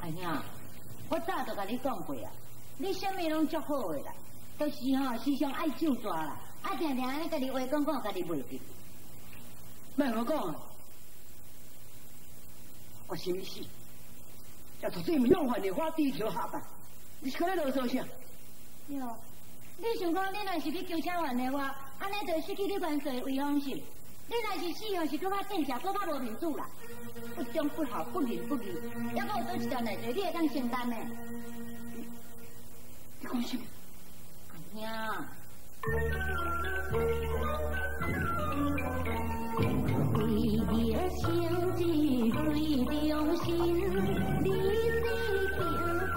阿兄，我早就甲你讲过啊，你什么拢足好的啦，都是吼时常爱酒抓啦，啊定定安尼甲你话讲讲，甲你袂记。卖我讲，我心里死，要是这么用法的话，第一条下班，你可能啰嗦啥？哟，你想讲你若是去救车员的话，安尼就失去你万岁的威风性。你若是死后是搁较正常，搁较无民主啦，不忠不孝不仁不义，还搁有多一条内罪，你会当承担呢？你讲什么？阿为了成绩最忠心，你死就得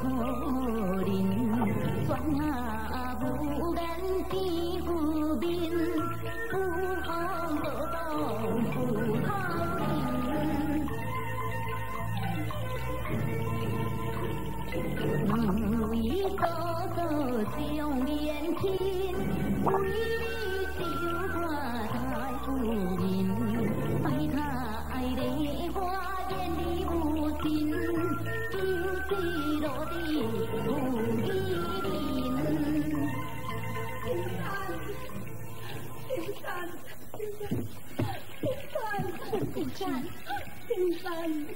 可怜，算下无眼见当不好人。为多多将年轻，为你守寡太夫人，拜太礼花见你无心，今世落地无依人。金山，金山，金山，金山，金山。